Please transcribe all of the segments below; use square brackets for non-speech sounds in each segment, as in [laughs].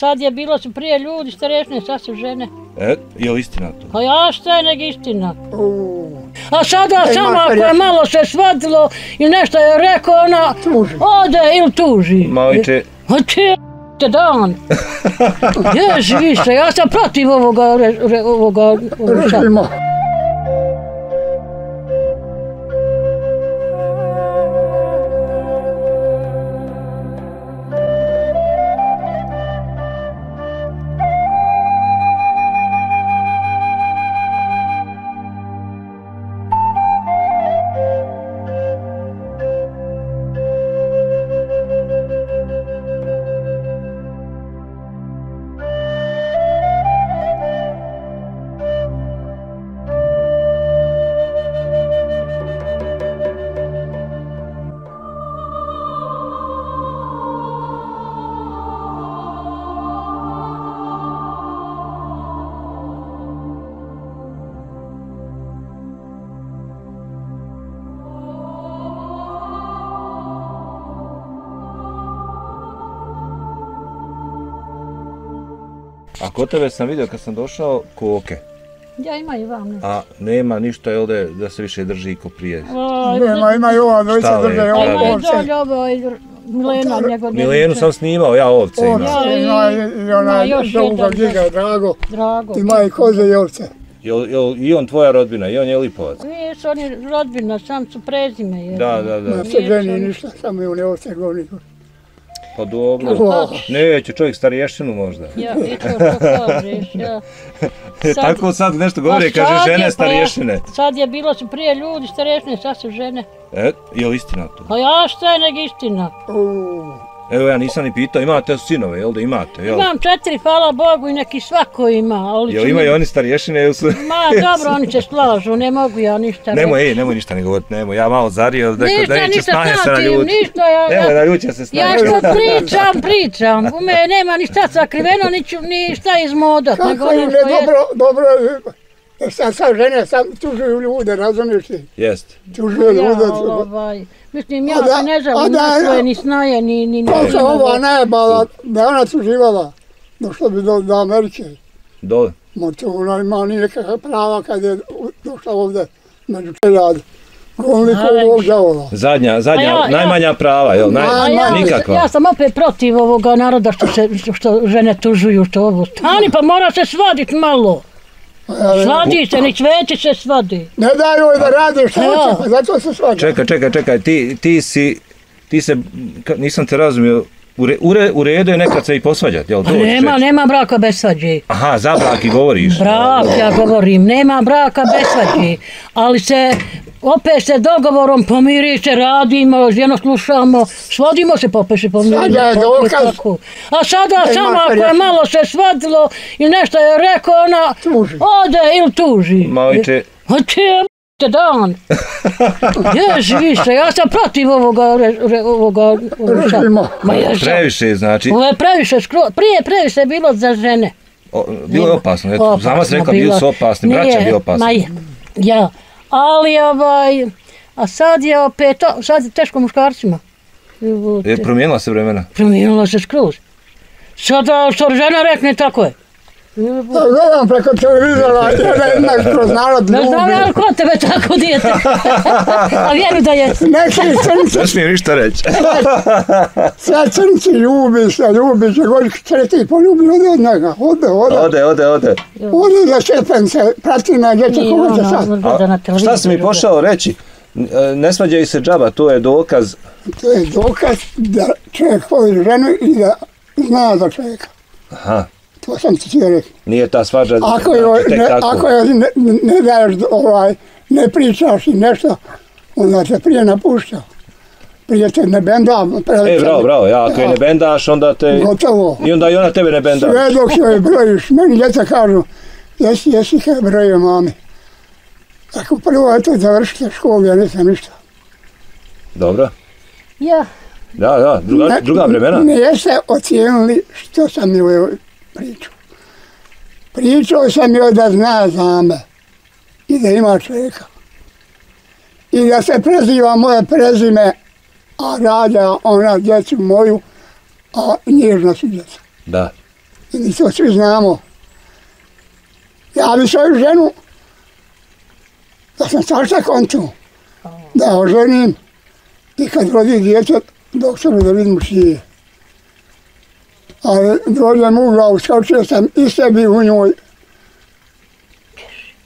sad je bilo su prije ljudi starešne, sad su žene. E, je li istina to? Pa ja šta je nego istina? A sada Ej, samo ako je malo se svadilo i nešto je rekao, ona Tuži. ode ili tuži. Majče, A ti te dan. [laughs] Ježi više, ja sam protiv ovoga, re, ovoga, ovoga a kod tebe sam vidio kad sam došao koke, Ja ima i vam nešto. a nema ništa, jel da, da se više drži ko prije. Oj, Nema, ima i ova dvojica Šta drže je? A ima ovo i ovce. ovo, Milena, njegov Milenu sam snimao, ja ovce imam. Ja. Ima i- ona druga giga, drago. Drago. Ima i koze i ovce. Jel, jel i on tvoja rodbina, i on je lipovac? Nisu oni rodbina, sam su prezime. jedno. Da, da, da. Ma se ženi ništa, samo i one ovce govni. Pa dobro. Neće čovjek starješćinu možda. Ja, i to što kažeš, ja. [laughs] Sad- Tako sad nešto govori, Pa kaže je, žene pa starješine. Sad je bilo su prije ljudi starešne, sad su žene. E, je li istina to? Pa ja šta je nego istina? U, Evo ja nisam ni pitao, imate sinove, jel da imate, jel? Imam četiri, hvala Bogu, i neki svako ima. Ali Jel će imaju mi- oni starješine ili su... Ma dobro, oni se slažu, ne mogu ja ništa [laughs] Nemoj, ej, nemoj ništa ne govoriti, nemoj, ja malo zario, da, Ništa, da neće ništa snaje se znači, naljuti. ništa, ja- Nemoj ja- da ljuće se snaje. Ja što pričam, pričam. U mene nema ništa sakriveno, ni, ću- ni šta izmodat. nego Kako im ono je što je. dobro, dobro, jer sad sad žene sam tužuju ljude, razumiješ ti? Jest. Tužuju Ja, ljude. ovaj, mislim, ja da- se ne da- na svoje ni snaje, ni... ni, Koliko ni- ova najbala, da je ona tuživala, došla bi do, do Amerike. Dole. Ma to ona ima ni nekakva prava kad je došla ovdje među čeljad. Goliko A, ovog žavola. Zadnja, zadnja, A ja- ja- najmanja prava, jel? Naj, ja, nikakva. ja sam opet protiv ovoga naroda što, se, što- što žene tužuju, što ovo. Stani, pa mora se svadit malo. Svadi se, ni cveće se svadi. Ne daju joj da radi što Ja. hoće, zato se svađa. Čekaj, čekaj, čekaj, ti, ti si, ti se, nisam te razumio, u, re, u, re, u redu je nekad se i posvađati, jel? Doći nema, reći? nema braka bez svađe. Aha, za brak i govoriš. Brak, ja govorim, nema braka bez svađe. Ali se, opet se dogovorom pomiri se, radimo, jedno slušamo, svodimo se, popet se pomirimo. Svađa je dokaz. tako. A sada Ej, samo ako je malo se svadilo i nešto je rekao, ona Tuži. ode ili tuži. Majče, je te dan. [laughs] Ježi više, ja sam protiv ovoga, re, re, ovoga. Držimo. Ma ja sam- previše, znači, Ovo je previše skro... Prije previše bilo za žene. o, bilo je opasno, eto, Opasno zama se rekao, bili bilo. su opasni, braća Nije, bili opasni. Ma je, ja. Ali ovaj, a sad je opet, to, sad je teško muškarcima. Je promijenila se vremena? Promijenilo se skroz. Sada što žena rekne, tako je. Da gledam preko televizora, jedna jedna kroz narod Ne znam ja ljubi. ko tebe tako dijete. [laughs] a vjeru da je. Neki crnci, Ne smijem ništa reći. sve crnci ljubi se, ljubi se, gori treti poljubi, ode od njega, ode, ode. Ode, ode, ode. Ode za šepence, prati na dječe, koga će sad. šta si mi pošao reći? E, Ne svađaj se džaba, to je dokaz. To je dokaz da čovjek voli ženu i da zna za čovjeka. Aha, To sam ti htio reći. nije ta svađa Ako joj znači, tek ne, tako. ako joj ne, ne daješ ovaj, ne pričaš i nešto, onda te prije napušta. Prije te ne benda. E, bravo, bravo, ja, ako je ne bendaš, onda te... Gotovo. I onda i ona tebe ne benda. Sve dok joj brojiš, meni djeca kažu, jesi, jesi kaj brojio mami. Ako prvo eto završite školu, ja nisam ništa. Dobro. Ja, Da, da, druga, Ne- druga vremena. Ne jeste ocijenili što sam joj pričao. Pričao sam joj da zna za me i da ima čovjeka. I da se preziva moje prezime, a rađa ona djecu moju, a nježna su djeca. Da. I mi to svi znamo. Ja bi svoju ženu, da sam starša kontu, da oženim i kad rodi djece, doktoru da vidim šije. Ali dođem u glavu, skočio sam i sebi u njoj,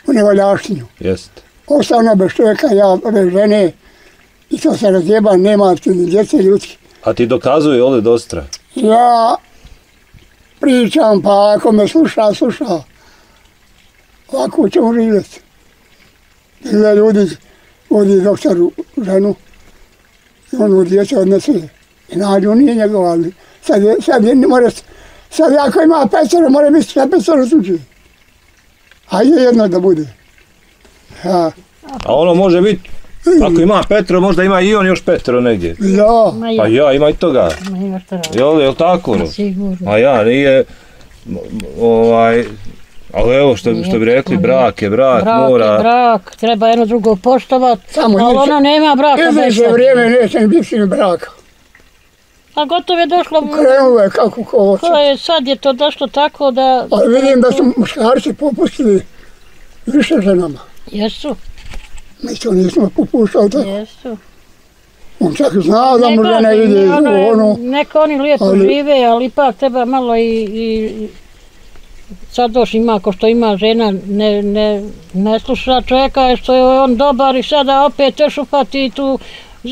u nevoljaštinju. Jeste. Ostao bez čovjeka, ja bez žene, i to se razjeba, nema ti ni djece ljudski. A ti dokazuje ovdje dostra. Ja pričam, pa ako me sluša, sluša. Ovako ćemo živjeti. Ili ljudi vodi doktoru ženu i on u djece odnese i nađu nije njegova, ali sad je, sad je, ne more, sad ako ima petero, mora biti sve petero tuđi. Hajde jedno da bude. Ja, A ono može biti, ako ima Petro, možda ima i on još Petro negdje. ja, Ma Pa ja, ja, ima i toga. ma ima. Jel, jel tako? no? Sigurno. A ja, nije, ovaj, ali evo što, što bi rekli, brak je brak, Brak mora, je brak, treba jedno drugo poštovat, ali ono nema braka izaše svadbe. vrijeme, neće biti ni braka. A gotovo je došlo, Krenulo je kako ko hoće. to je, sad je to došlo tako da... Pa vidim da su muškarci popustili više ženama. Jesu, Mi to nismo popuštali tako. jesu. On čak znao da mu Ne žena kažem, ide ono onu. Neka oni lijepo ali- žive, ali ipak treba malo i, i sad doš ima, ko što ima žena, ne, ne, ne sluša čovjeka što je on dobar i sada opet još upati tu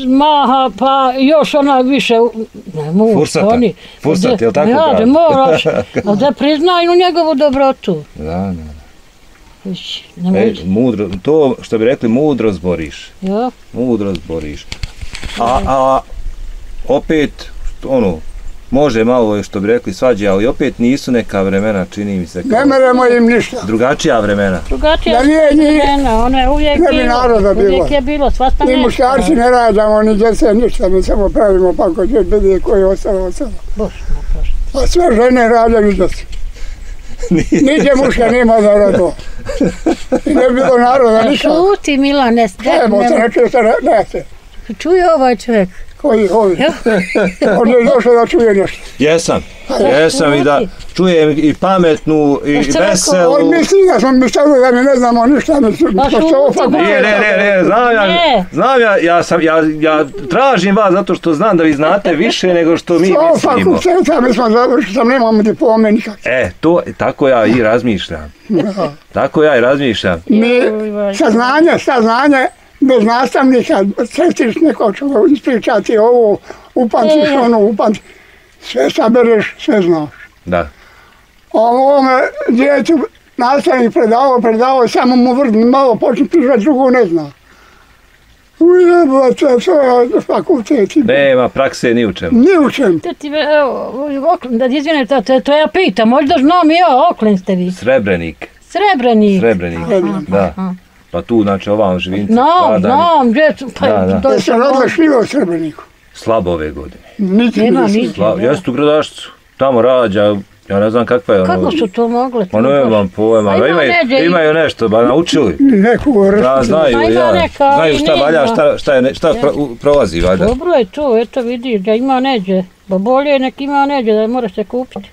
maha, pa još ona više, ne mogu, Fursata. oni. Fursat, Da- jel tako Ja, da moraš, [laughs] ali da priznaju njegovu dobrotu. da, da. Viš, ne E, mudro, to što bi rekli, mudro zboriš. ja, Mudro zboriš. A, a opet, ono, može malo što bi rekli svađe, ali opet nisu neka vremena, čini mi se, Ne kao meremo im ništa. drugačija vremena. drugačije Da nije njih, žena, ona je uvijek ne bi bilo, naroda bilo. uvijek je bilo, svašta mi nešto. muškarci ne rađamo ni djece ništa, mi samo pravimo pa ko će vidi koji je ostalo ostalo. Bož. A sve žene rađaju djece. Niđe muška nema da rado. I ne bi bilo naroda A ništa. šuti Milane, Evo se ne, ne čuje se, ne, ne se. Čuje ovaj čovjek. Koji ovi. [laughs] On je došao da čuje nešto. Jesam, jesam i da čujem i pametnu i Pa veselu. On misli da smo mi stavili da mi ne znamo ništa, mi su Pa fakultet. Ne, ne, ne, ne, znam ja, znam ja, ja sam, ja, ja tražim vas zato što znam da vi znate više nego što mi mislimo. fakulteta, mi smo završili, sam nemamo diplome nikak. E, to, tako ja i razmišljam. Tako ja i razmišljam. Mi saznanje, saznanje, bez nastavnika, sestiš neko će ispričati ovo, upamtiš E. ono, upamtiš. Sve sabereš, sve znaš. Da. A ovome djecu nastavnik predavao, predavao, samo mu vrdi malo počne pričati, drugo ne zna. Ujebote, to je fakultet. Nema prakse ni u čemu. Ni u čem. To ti, evo, Oklin, da izvine, to, to, to ja pitam, možda znam i ja, Oklin ste vi. Srebrenik. Srebrnik. Srebrenik. Srebrenik. Da. Pa tu, znači, ovam živinci. Znam, Kladani. znam, gdje su, pa, Da, da. to je se rodila šljiva u Srebreniku. Slabo ove godine. Niti Nema nisam. niti. Slabo. Jeste u gradašcu. Tamo rađa. Ja ne znam kakva je ono. Kako su to mogli? Ma ne imam pojma. A ima Imaju, neđe imaju nešto, ba naučili. Neku vrstu. Da, znaju, Pa ja. neka, Znaju šta valja, šta, šta, je, ne- šta pro, prolazi, valjda. Dobro je to, eto vidiš da ima neđe. Ba bolje nek ima neđe da moraš se kupiti.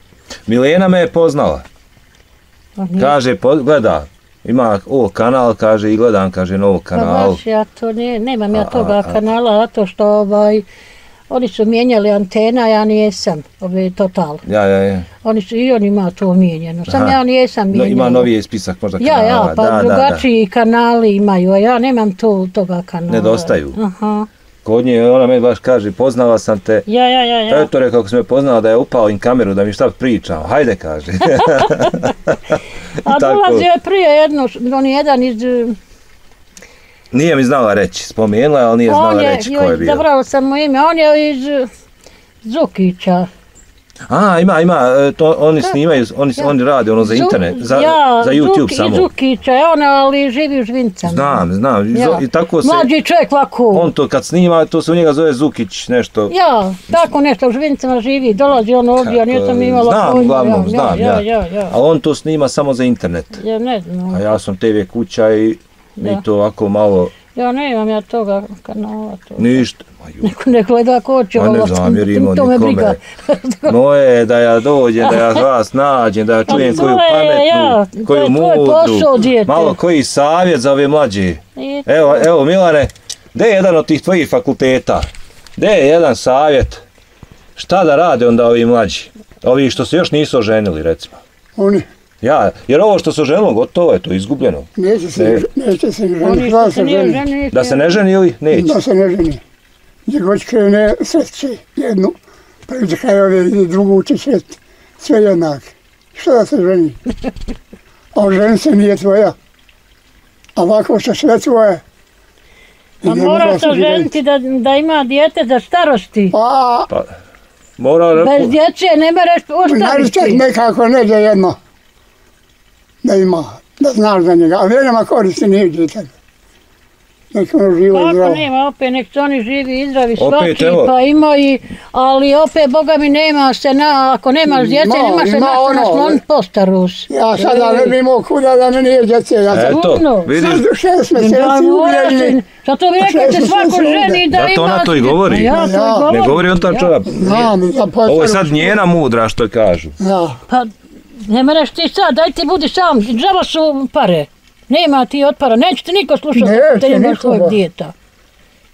Milena me je poznala. Pa Kaže, po, gleda, ima ovo kanal, kaže, i gledam, kaže, novo Pa kanal. baš ja to ne, nemam ja A, toga a, a. kanala, zato što ovaj, oni su mijenjali antena, ja nijesam, ove total. Ja, ja, ja. Oni su, i on ima to mijenjano, sam Aha. ja nijesam No, mijenjala. ima noviji spisak možda Ja, kanala. ja, pa da, da, da. drugačiji kanali imaju, a ja nemam to, toga kanala. Nedostaju. Aha, Kod nje, ona me baš kaže, poznala sam te. ja, ja, ja, ja. Eto rekao, kako sam me poznala da je upao in kameru da mi šta pričam. Hajde, kaže. [laughs] A tako. dolazio je prije jedno, on je jedan iz... Nije mi znala reći, spomenula je, ali nije on znala je, reći ko je bio. zabrao sam mu ime, on je iz Zukića. A, ima, ima, e, to oni snimaju, oni, Ja. oni rade ono za internet, za, ja, za YouTube Zuki, samo. Iz Zukića, je on, ali živi u Žvincama. Znam, znam. Ja. I tako se, Mlađi čovjek ovako. on to kad snima, to se u njega zove Zukić, nešto. Ja, tako nešto u Žvincama živi, dolazi on ovdje, ja nisam imala Znam, pojma, uglavnom, ja, znam, ja, ja. ja, ja, A on to snima samo za internet. ja ne znam, A ja sam TV kuća i mi to ovako malo ja ne imam ja toga kanala, to. ništa. Neko ne gleda ko će, ovo, zamjerimo to me nikome. briga. [laughs] Moje je da ja dođem, da ja [laughs] vas nađem, da ja čujem koju pametnu, ja, koju posao, mudru, dijete. malo koji savjet za ove mlađe. Evo, evo Milane, gde je jedan od tih tvojih fakulteta? Gde je jedan savjet? Šta da rade onda ovi mlađi? Ovi što se još nisu oženili, recimo. Oni Ja, jer ovo što se oženilo, gotovo je, to je izgubljeno. neće se, neće se Oni ženiti. Da se ne ženi ili neće? Da se ne ženi. Krene sreće jednu, prvi će kaj ove i drugu će sret, sve jednake. Što da se ženi? A ženi se nije tvoja. A ovako što sve tvoje. i A ne mora se ženiti. da, da ima dijete za starosti. Pa, Pa, mora... Bez djece ne mereš Naravite ostaviti. nekako neđe jedno da ima, da znaš za njega, a vjerama koristi nije djetak. Nek ono živo i Kako zdravo. nema, opet nek se oni živi i zdravi svaki, evo. pa ima i, ali opet, Boga mi nema se na, ako nemaš djece, Ima, nema se ima na ono, postarus. Ja sada ne bi imao kuda da mi nije djece, ja sam Eto, vidiš, sad šest uvijeni. se- Zato bi rekao se svako ženi da Zato ima... ona to i govori. Ja, to Ja. Ne govori on ta čovjek. Postaru. Ovo je sad njena mudra što kažu. Ja, Pa ne mereš ti sad, daj ti budi sam, džaba su pare. Nema ti od para, neće ti niko slušati Neće da imaš niko, svojeg djeta.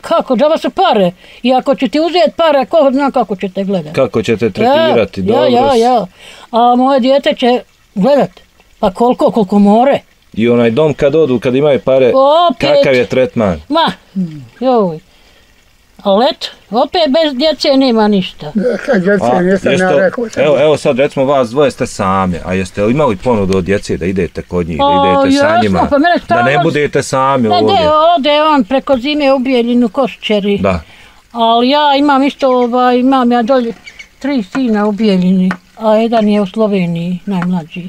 Kako, džaba su pare. I ako će ti uzeti pare, ko zna kako će te gledati. Kako ćete tretirati, ja, dobro. ja, ja. A moje dijete će gledat. Pa koliko, koliko more. I onaj dom kad odu, kad imaju pare, Opet. kakav je tretman? Ma, joj. Ali eto, opet bez djece nema ništa. kad djece nisam jeste- ja rekao. evo, evo sad recimo vas dvoje ste sami, a jeste li imali ponudu od djece da idete kod njih, da O, idete sa njima, pa mene da ne budete sami Ne, ovdje? ne, ode on preko zime u Bijeljinu Koščeri. Da, Ali ja imam isto, ovaj, imam ja dolje tri sina u Bijeljini, a jedan je u Sloveniji, najmlađi.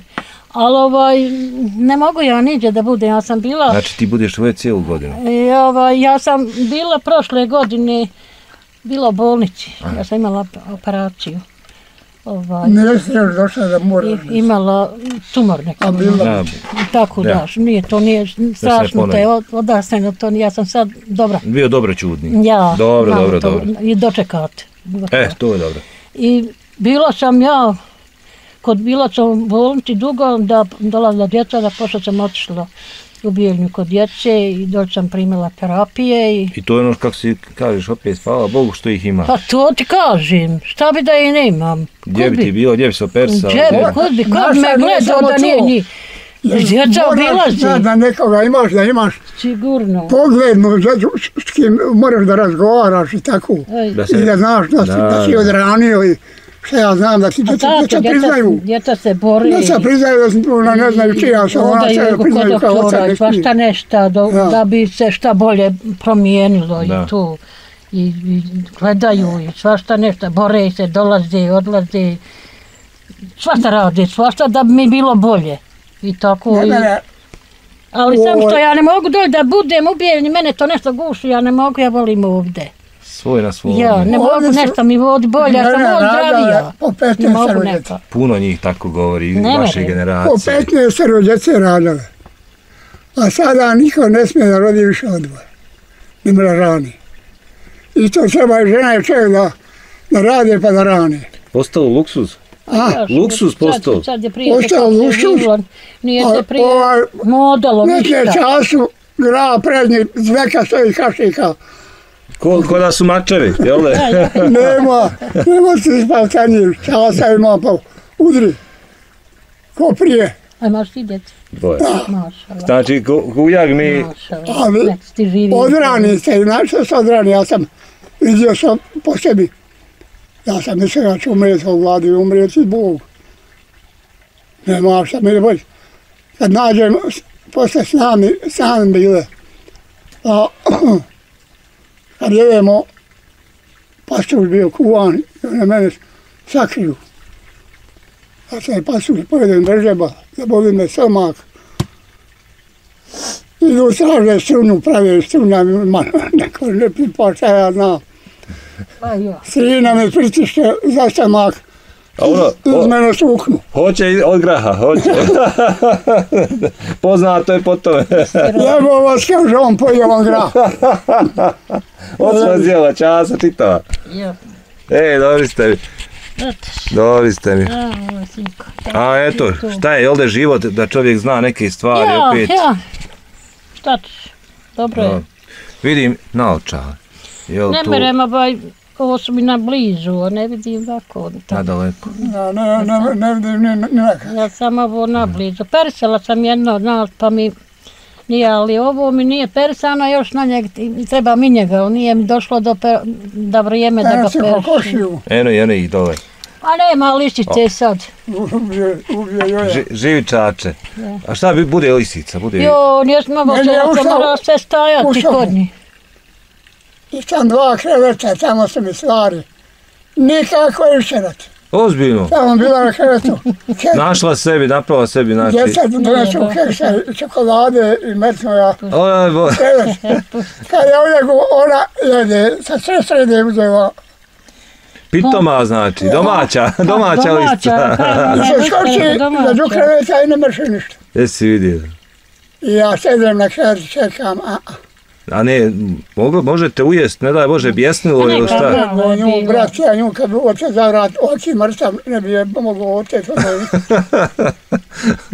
Ali ovaj, ne mogu ja niđe da budem, ja sam bila... znači ti budeš ovdje cijelu godinu. I, ovaj, ja sam bila prošle godine, bila u bolnici, ja sam imala op- operaciju. Ovaj, Nisi još došla da moraš. imala tumor neki. A bila. Da, Tako Da. da, nije to nije strašno, to je od- odasleno, to ja sam sad dobra. bio dobro čudni. Ja, Dobro, dobro, to- dobro. I dočekati. E, to je dobro. I bila sam ja, kod bila sam u bolnici dugo, da dolazila djeca, da pošto sam otišla u Bijeljnju kod djece i dođe sam primila terapije i I to je ono kako si kažeš opet, hvala Bogu što ih ima. Pa to ti kažem, šta bi da i nemam? Gdje bi ti bilo, gdje bi se operisao? Gdje bi, kud bi, kod me gledao da nije njih. Djeca Moraš obilazi, znati da nekoga imaš, da imaš sigurno. poglednu, djecu s kim moraš da razgovaraš i tako. Da I se, da znaš da si, Da, da si da. odranio i šta ja znam da ti djeca, tako, djeca priznaju. djeca se bori. Djeca priznaju da su ona ne znaju čija su, ona se priznaju kao oca i neki. svašta nešta do, Da. da bi se šta bolje promijenilo Da. i tu. I, I gledaju i svašta nešta, bore se, dolaze, odlaze. Svašta rade, svašta da bi mi bilo bolje. I tako. Ne, i, ne, ne, ali sam što ja ne mogu doći da budem ubijeljeni, mene to nešto guši, ja ne mogu, ja volim ovde. Svoj na svoj. Ja, ne mogu, nešto mi vodi bolje, ja sam ovo zdravija. po Ne 15 mogu rođaka. neka. Puno njih tako govori, Ne vaše mere. Po generacije. 15 djece radile. A sada niko ne smije da rodi više od dvoje. Ne mora rani. I to treba i žena i čovjek da, da rade pa da rane. Postalo luksuz. A, Luksuz postao. Sad je prije Postao luksuz. nije se prije ovaj, modalo neke ništa. času gra prednji zveka stoji kašika. Ko, ko da su mačevi, jel da? Nema, nema se ispavcanje, časa ima pa udri. Ko prije. A imaš ti djece? Dvoje. Mašala. Znači, ku- kujak mi, Mašala. Odrani se, znaš što se odrani, ja sam vidio sam po sebi. Ja sam mislio da ću umrijeti od gladi, umrijeti Bog. Nema šta mi je bolje. Kad nađem, s- posle s nami, sam bile. A, [clears throat] kad jedemo, pastuš bio kuvan, i one mene sakriju. Ja sam je pastuš pojedem držeba, zaboli me stomak. Idu traže strunu, prave struna, ma, neko ne pipa šta ja znam. Pa jo. Srina me pritišće za stomak, A ono, iz o, mene suknu. hoće i od graha, hoće. [laughs] Poznato je po tome. Jebo vas kaže, on pojeo on grah. [laughs] Od sva zjela, časa čitava. Ja, E, dobri ste mi, dobri ste mi. A eto, šta je, jel da je život da čovjek zna neke stvari Ja, opet? ja. Šta ćeš? Dobro je. Vidim naočale. Jel Ne tu berem, baj, ovo su mi na blizu, a ne vidim ovako. tako. nadaleko? Ja, ne, ne, ne vidim ni, ni neka. Ja sam ovo na blizu. Persala sam jedno od nas, pa mi nije, ali ovo mi nije persano, još na njeg, i treba mi njega, ali nije mi došlo do, pe, da vrijeme da Ja ga kokošiju, Eno, eno ih dole. A nema liščice sad. ubije, ubije joja. Ži, živi čače. A šta bi, bude lisica? Bude... Jo, nije Ne, se, ne, da ušao- mora sve stajati kod njih. I sam dva kreveta, tamo su mi stvari. Nikako išerat. Ozbiljno. Tamo bila na krevetu. [laughs] Našla sebi, napravila sebi, znači... Djeca donesu i čokolade i metno ja Oj, bo... krevet. Kad je ovdje ona jede, sa sve srede uzela. Pitoma znači, [laughs] [laughs] domaća, domaća lisica. kažem, I ne, se lista skoči je domaća. među kreveta i ne mrši ništa. Jesi vidio? I ja sedem na krevetu, čekam, a, a. A ne, mogu, možete ujest, ne daj Bože, bjesnilo ne, ili šta? da. Je nju, bilo. brat, ja nju kad bi oče za vrat, oči mrtav, ne bi je mogao oteti od mene.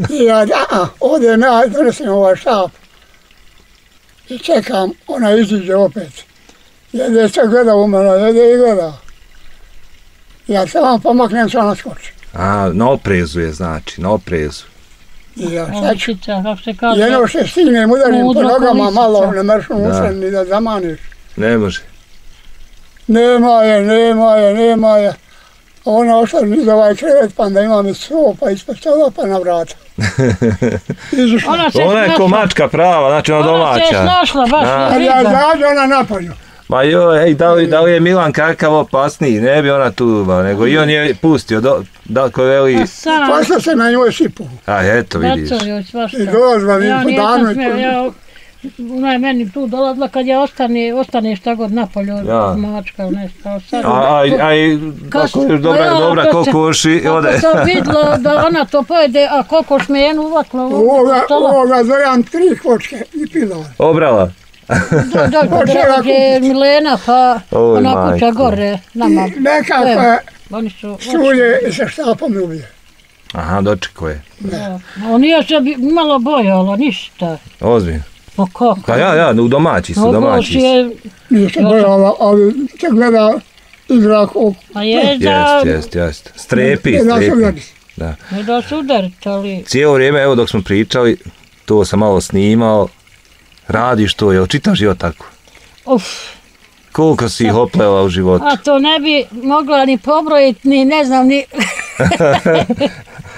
[laughs] I ja, a, a, ode na, donesem ovaj štap. I čekam, ona iziđe opet. Jede se gleda u mene, jede i gleda. Ja se vam pomaknem, se ona skoči. A, na oprezu je, znači, na oprezu. I ja sad ću. Liščica, kako se kaže. Jedno što stignem, udarim po nogama malo, ne mršnu Da. usred ni da zamaniš. Ne može. Nema je, nema je, nema je. A ona ošla iz ovaj krevet, pa onda imam i sopa ispod stola, pa na vrata. [laughs] Ona se Ona je ko snašla. mačka prava, znači ona Ona se domaća. snašla, baš je ja zađe, ona napolju. Ma joj, ej, da li, da li je Milan kakav opasniji, ne bi ona tu, ba, nego i on je pustio, do, da ko veli, Sam, Posle se na njoj sipu. a eto vidiš. Baco joj svašta. I dozva mi Ja po nisam danu. i ja, ona je meni tu dolazila kad je ostane, ostane šta god napolju, Ja. mačka, nešto. a Sad, A, a, a, i Kad ako se- još dobra, pa ja, dobra se- kokoš i ode. Ako sam vidjela da ona to pojede, a kokoš me jednu uvatla u Ovoga, ovoga zovem tri kočke i pilo. Obrala. Da, da, Počela da, je Milena, pa Oj, ona kuća gore, nama. Nekako Evo. je Oni su... struje i sa štapom ubije. Aha, dočeko je. Da. A nije se malo bojala, ništa. Ozbiljno. Pa kako? Pa ja, ja, u domaći su, Kokoš domaći su. je, Nije se bojala, ali se gleda igra ko... a je da, Jest, jest, jest. Strepi, da se strepi. Da. ne da su udariti, ali... Cijelo vrijeme, evo dok smo pričali, to sam malo snimao, radiš to, jel čitav život tako? Uf, Koliko si ih oplela u životu? a to ne bi mogla ni pobrojiti, ni ne znam, ni... [laughs]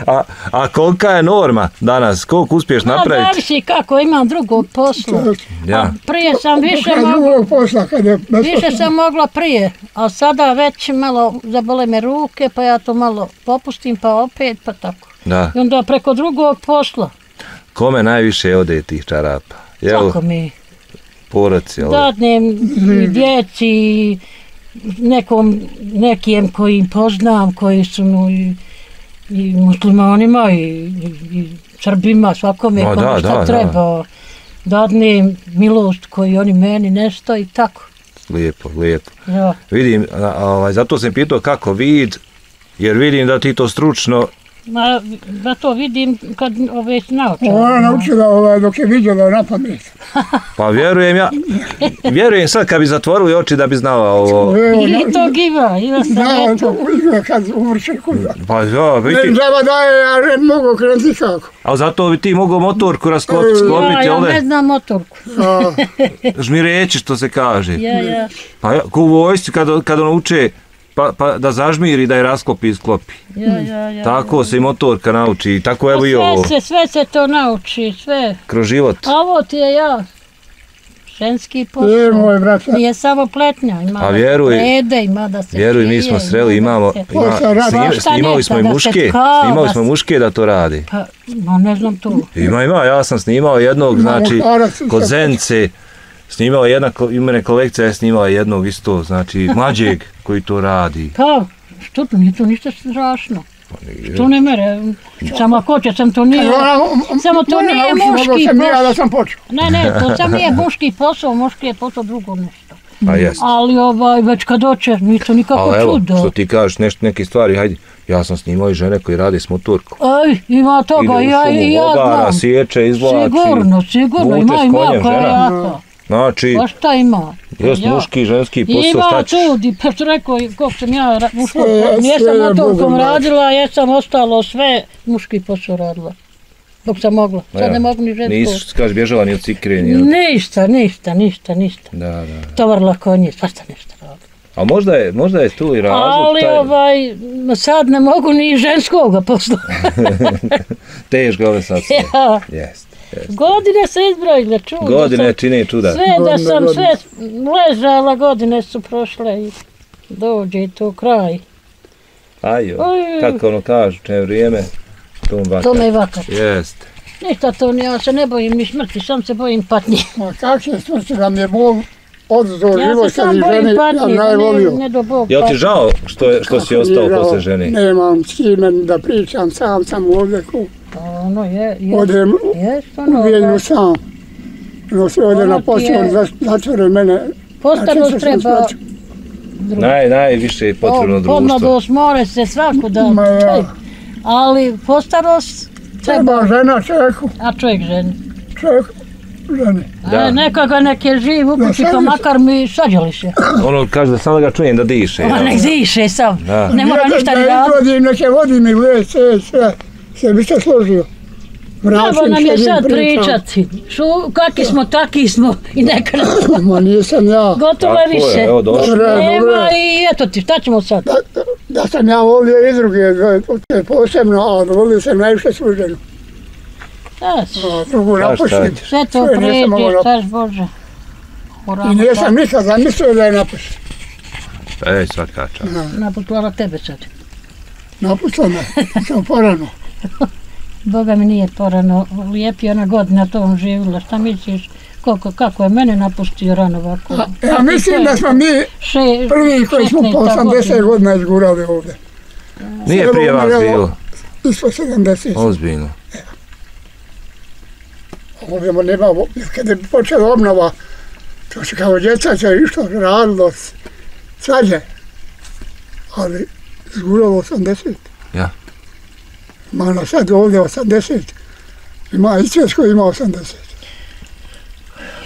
A, a kolika je norma danas? Koliko uspiješ A napraviti? zavisi kako imam drugog posla. Ja. A prije sam više Kad mogla... drugog posla, kad je Više sam mogla prije, a sada već malo zabole me ruke, pa ja to malo popustim, pa opet, pa tako. Da. I onda preko drugog posla, Kome najviše ode tih čarapa? Jel, tako mi porac, jel? dadnem i djeci, i nekom, nekijem kojim poznam, koji su no, i, i muslimanima i, i, i Srbima, svakome kome da, šta da, da. treba. Dadnem milost koji oni meni nesto i tako. Lijepo, lijepo. Ja. Vidim, a, a, ovaj, zato sam pitao kako vid, jer vidim da ti to stručno, Ma, da to vidim kad ove naučam. Ona naučila ovaj, dok je vidjela na pamet. pa vjerujem ja, vjerujem sad kad bi zatvorili oči da bi znala ovo. Evo, I to giva, ima sam eto. to igra kad umrše kuda. Pa ja, Ne vidi, treba da je, ja ne mogu krenuti kako. a zato bi ti mogao motorku rasklopiti, Ja, Ja, sklopiti, ja jel ne ne? znam motorku. A, Žmireći što se kaže. Ja, ja. Pa ja, ko u vojsci kad, kad on uče, pa, pa da zažmiri, da je rasklopi i sklopi. Ja, ja, ja. Tako se i motorka nauči, tako evo i ovo, Sve se, sve se to nauči, sve. kroz život. A ovo ti je ja. Ženski je posao. moj brat. Nije samo pletnja, ima A vjeruj- prede, ima da se Vjeruj, mi krije, smo sreli, imamo, se- ima, snim, snimali smo i muške, snimali smo muške da to radi. Pa, ma ne znam tu. Ima, ima, ja sam snimao jednog, znači, kod sve. Zence, snimao jedna, ko- imene kolekcija je snimala jednog isto, znači, mlađeg koji to radi. Pa, Što to nije to ništa strašno. Pa nije. To ne mere, samo ako će sam to nije, samo to nije muški ja da posao. sam počeo. Ne, ne, [laughs] to sam nije muški posao, muški je posao drugo nešto. A jest. Ali ovaj, već kad oče, nije to nikako Ali evo, čudo. što ti kažeš nešto, neke stvari, hajde, ja sam snimao i žene koji rade s motorkom. Aj, ima toga, Ide u ja, šumu, i ja obara, znam. sječe, izvlači. Sigurno, sigurno, vuče ima, ima konjem koja je žena. jaka. Znači, Pa šta ima? jest Ja. muški i ženski posao, Ima šta ćeš? tudi, pa što rekao, kako sam ja muško, sve nijesam je motorkom Bogom radila, jesam ostalo sve muški posao radila. Dok sam mogla, sad Ja. ne mogu ni žensko. Nisi, kaži, bježala ni od cikre, ni od... Ništa, ništa, ništa, ništa. Da, da. Tovarla konje, svašta nešto radila. A možda je, možda je tu i razlog Ali taj ovaj, sad ne mogu ni ženskoga posla. [laughs] teško ove sad sve. [laughs] ja. Jest, Godine se izbrojile, čudo. Godine sam- čine čuda. Sve da Godine, sam godine. sve ležala, godine su prošle i dođe i to kraj. Ajo, Oj. kako ono kažu, če vrijeme, tom vakar. To me vakar. Jest. Ništa to ne, ja se ne bojim ni smrti, sam se bojim patnje. Ma kak je smrti da mi je Bog odzor Ja se život kad bojim ženi, ja da najvolio. ne, ne do Bog Jel ti žao što, je, što si ostao posle žene? Nemam s kime da pričam, sam sam ovdje ku. Ono je, je, Odem jest u ono, Bijeljnu sam. No se ode Ono na posao, je- za- zatvore mene. postarost Znači, treba, shvatio. Naj, najviše je potrebno društvo. Pomladost more se svako da, Ma ja. ali postarost treba, Treba žena čovjeku, a čovjek ženi. čovjek ženi. Da. A neka nek je živ u Da, kući, sad pa je- makar mi sađali se. [clears throat] Ono kaže da samo da ga čujem da diše. Jel? nek diše sam, Da. ne mora Ja ništa da ni raditi. izvodim, neke vodi mi u WC, sve. Sve bi se složio. Treba Vraćam, nam je sad pričati. Šu, kakvi smo, taki smo. I neka [clears throat] nam Ma nisam ja. gotovo je više. je, evo je, Nema i eto ti, šta ćemo sad? Da, da, da sam ja volio i druge, da, posebno, a volio sam najviše služenu. Drugu napušim. ćeš? sve to pređe, napušiti. staš Bože. I nisam nikad zamislio da je napušim. Ej, svaka čast. Naputvala tebe sad. Napustila me, sam porano. [laughs] Boga mi nije porano, lijep je ona godina to on živjela. Šta misliš, koliko, kako je mene napustio rano ovako? Ja mislim da smo mi Še, prvi koji smo po 16. 80 godina izgurali ovdje. Nije prije vas bilo. Ispod 70. Ozbiljno. Ovdje nema, kada je počela obnova, to se kao djeca se išto radilo, s- sad je, ali zguralo 80. Ja. Na sad ovdje 80. Ima i Cvjetsko ima 80.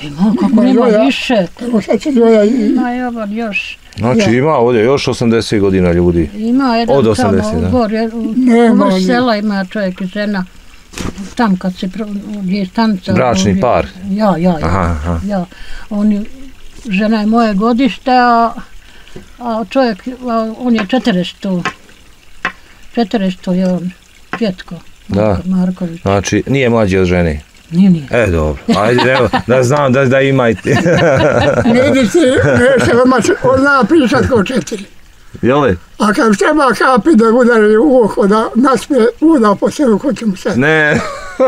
Ima, kako Ima nema Joja. više. Evo sad će Joja i... Ima i ovo još. Znači ima ovdje još 80 godina ljudi. Ima jedan Od 80, tamo, da. u, Nema u vrh ni- sela ima čovjek i žena. Tam kad se gdje je stanica. Bračni ovdje- par. Ja, ja, ja. Aha, aha. ja. On je, žena je moje godište, a, a čovjek, a, on je 400. 400 je on, Pjetko. Da. Marko- Marković. Znači, nije mlađi od žene. Nije, nije. E, dobro. Ajde, evo, da znam da, da ima i ti. Ne idi ti, neće vama će- on zna pričat ko četiri. Jel li? A kad treba kapi da udari u uho, da naspije uda po sebi ko će mu sad. Ne.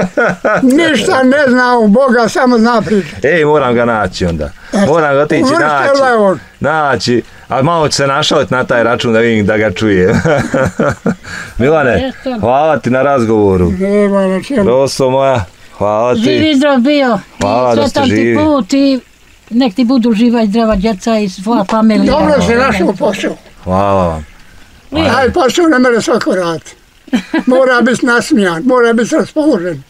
[laughs] Ništa ne zna u Boga, samo zna pričat. Ej, moram ga naći onda. Moram ga otići naći. Naći. A malo ću se našaliti na taj račun da vidim da ga čujem. [laughs] Milane, hvala ti na razgovoru. Nema na čemu. Roso moja, hvala ti. i zdrav bio. Hvala I da ste sretan ti živi. put i nek ti budu živa i zdrava djeca i svoja familija. Dobro se našao posao. Vam. Taj posao ne svako raditi. Mora biti nasmijan, mora biti raspoložen.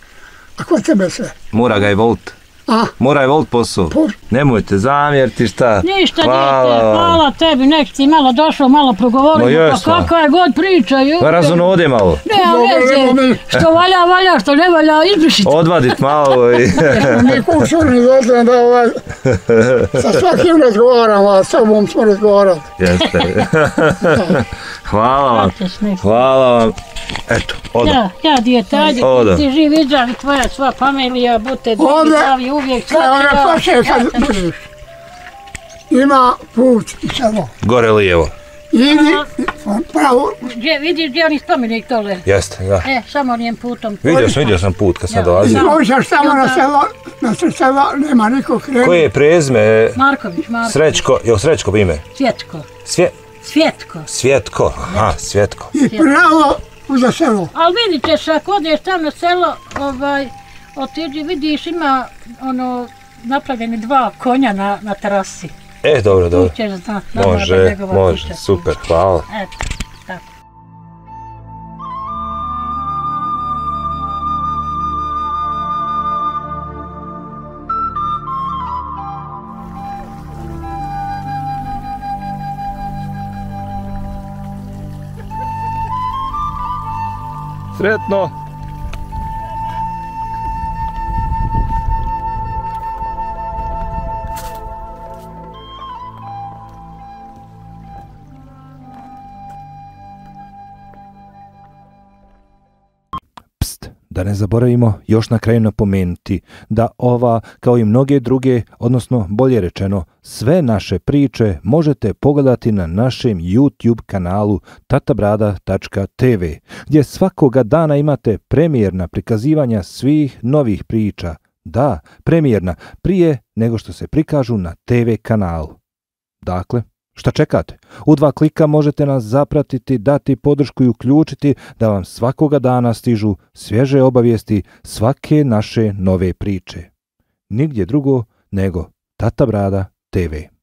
A ko tebe sve? Mora ga i volt. A, Mora je volt posao. Po- Nemojte zamjeriti šta. Ništa hvala hvala tebi, nek ti malo došao, malo Ma progovorimo, pa jesmo. kakva je god priča. Pa razonode malo. Nema Dobro, idemo veze, što valja, valja, što ne valja, izbrišite. Odvadit malo i... [laughs] mi kućurni dotle da ovaj, sa svakim razgovaramo, a s tobom smo razgovarali. Jeste. [laughs] hvala vam. Hvala vam. Eto, odo. Ja, ja dijete, ajde, ti živ i zdrav i tvoja sva familija, budite Ovdje, dobri, zdravi uvijek. Svaki dan. kad budeš. Ima put i selo. Gore lijevo. Idi, pravo, Gdje, vidiš gdje oni spomenik dole? Jeste, da. E, samo nijem putom. Vidio sam, vidio sam put kad sam Ja. dolazio. Da. možeš tamo I na selo, na sela, nema nikog krenu. Koje je prezme? Marković, Marković, Srećko, jel Srećko ime? Svjetko. Svje, Svjetko. Svjetko, aha, Svjetko. I pravo za selo. Ali vidit ćeš, ako odeš tamo na selo, ovaj, otiđi, vidiš, ima ono, napravljeni dva konja na, na terasi. E, dobro, dobro. Tu ćeš znat, Može, može, kuća. super, hvala. Eto, tako. Sretno. Da ne zaboravimo još na kraju napomenuti da ova, kao i mnoge druge, odnosno bolje rečeno, sve naše priče možete pogledati na našem YouTube kanalu tatabrada.tv, gdje svakoga dana imate premijerna prikazivanja svih novih priča. Da, premijerna, prije nego što se prikažu na TV kanalu. Dakle, šta čekate? U dva klika možete nas zapratiti, dati podršku i uključiti da vam svakoga dana stižu svježe obavijesti svake naše nove priče. Nigdje drugo nego Tata Brada TV.